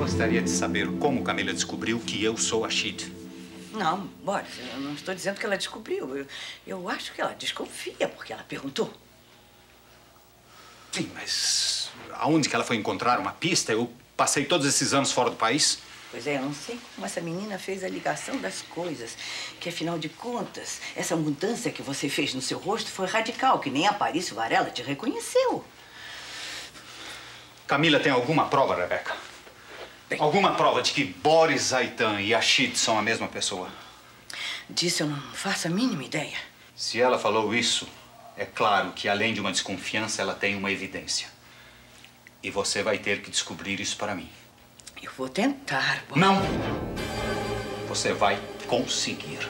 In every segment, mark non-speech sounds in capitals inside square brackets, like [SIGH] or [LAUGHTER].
gostaria de saber como Camila descobriu que eu sou a Shid. Não, Boris, eu não estou dizendo que ela descobriu. Eu, eu acho que ela desconfia, porque ela perguntou. Sim, mas aonde que ela foi encontrar uma pista? Eu passei todos esses anos fora do país. Pois é, eu não sei como essa menina fez a ligação das coisas. Que, afinal de contas, essa mudança que você fez no seu rosto foi radical, que nem a Parício Varela te reconheceu. Camila tem alguma prova, Rebeca? Bem. Alguma prova de que Boris Zaitan e Ashid são a mesma pessoa? Disso eu não faço a mínima ideia. Se ela falou isso, é claro que além de uma desconfiança, ela tem uma evidência. E você vai ter que descobrir isso para mim. Eu vou tentar, Boris. Não! Você vai conseguir.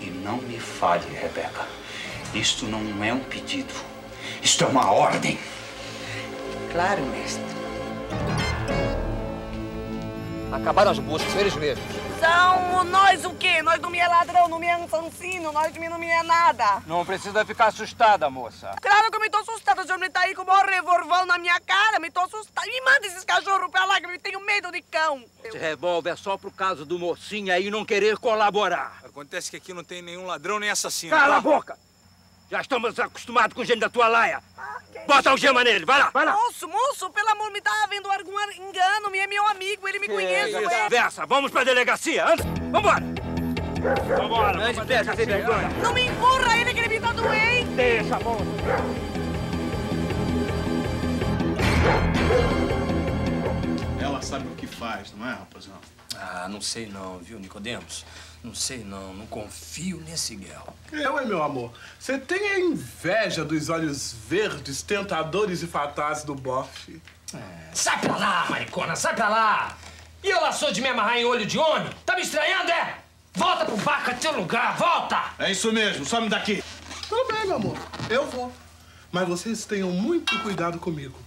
E não me fale, Rebeca. Isto não é um pedido. Isto é uma ordem. Claro, mestre. Acabaram as buscas, eles mesmos. São nós o quê? Nós não me é ladrão, não me é assassino, nós não me é nada. Não precisa ficar assustada, moça. Claro que eu me tô assustada, o senhor me tá aí com o maior revolvão na minha cara, me tô assustada. Me manda esses cachorros pra lá, que eu tenho medo de cão. Esse revólver é só pro caso do mocinho aí não querer colaborar. Acontece que aqui não tem nenhum ladrão nem assassino. Cala tá? a boca! Já estamos acostumados com gente da tua laia. Bota algema nele, vai lá, vai lá. Moço, moço, pelo amor, me tá havendo algum engano, me é meu amigo, ele me conhece. Isso, ué. Versa, vamos pra delegacia, anda, vambora. Vambora, vamos pra delegacia, vergonha. Não me empurra ele que ele me tá doente. Deixa a sabe o que faz, não é, rapazão? Ah, não sei não, viu, Nicodemos? Não sei não, não confio nesse Guel. Eu, é meu amor. Você tem a inveja dos olhos verdes, tentadores e fatais do bofe. Sai pra lá, maricona, sai pra lá! E eu lá sou de me amarrar em olho de homem? Tá me estranhando, é? Volta pro barco, é teu lugar, volta! É isso mesmo, some daqui. Tudo bem, meu amor. Eu vou. Mas vocês tenham muito cuidado comigo.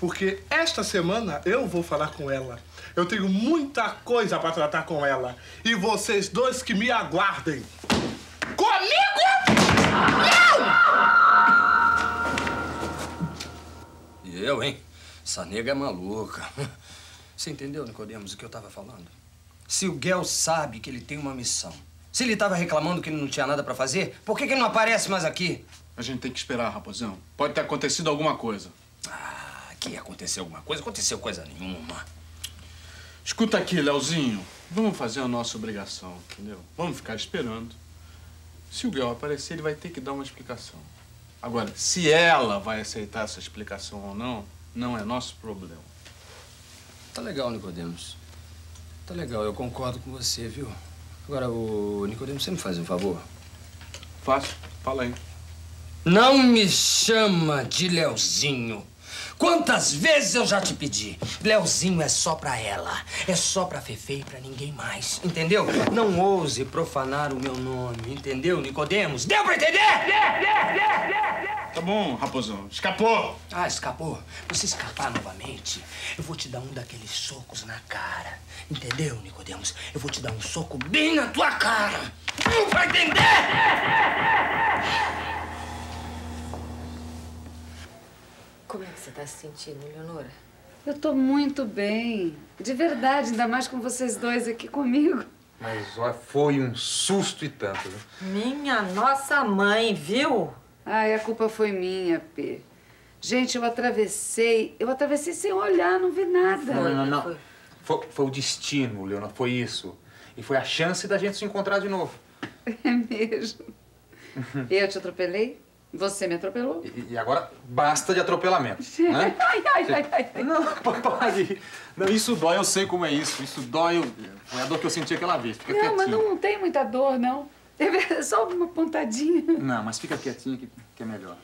Porque esta semana eu vou falar com ela. Eu tenho muita coisa pra tratar com ela. E vocês dois que me aguardem. Comigo? E eu, hein? Essa nega é maluca. Você entendeu, Nicodemos, o que eu tava falando? Se o Guel sabe que ele tem uma missão, se ele tava reclamando que ele não tinha nada pra fazer, por que, que ele não aparece mais aqui? A gente tem que esperar, raposão. Pode ter acontecido alguma coisa. Ah, que aconteceu alguma coisa? Aconteceu coisa nenhuma. Escuta aqui, Leozinho. Vamos fazer a nossa obrigação, entendeu? Vamos ficar esperando. Se o Guel aparecer, ele vai ter que dar uma explicação. Agora, se ela vai aceitar essa explicação ou não, não é nosso problema. Tá legal, Nicodemos. Tá legal, eu concordo com você, viu? Agora, o Nicodemos, você me faz um favor? Fácil, fala aí. Não me chama de Leozinho. Quantas vezes eu já te pedi? Leozinho é só pra ela. É só pra Fefe e pra ninguém mais. Entendeu? Não ouse profanar o meu nome. Entendeu, Nicodemos? Deu pra entender? Tá bom, raposão. Escapou! Ah, escapou? Você escapar novamente, eu vou te dar um daqueles socos na cara. Entendeu, Nicodemos? Eu vou te dar um soco bem na tua cara. Não vai entender? Como é que você tá se sentindo, Leonora? Eu tô muito bem. De verdade, ainda mais com vocês dois aqui comigo. Mas ó, foi um susto e tanto, viu? Minha nossa mãe, viu? Ai, a culpa foi minha, P. Gente, eu atravessei. Eu atravessei sem olhar, não vi nada. Não, não, não. Foi, foi o destino, Leona, foi isso. E foi a chance da gente se encontrar de novo. [LAUGHS] É mesmo. [LAUGHS] Eu te atropelei? Você me atropelou? E, e agora basta de atropelamento, [LAUGHS] né? Ai, ai, ai, ai. Não, [LAUGHS] pare. Não, isso dói, eu sei como é isso. Isso dói, eu- foi a dor que eu senti aquela vez. Fica Não, quietinho. mas não tem muita dor, não. Teve [LAUGHS] só uma pontadinha. Não, mas fica quietinho que, que é melhor.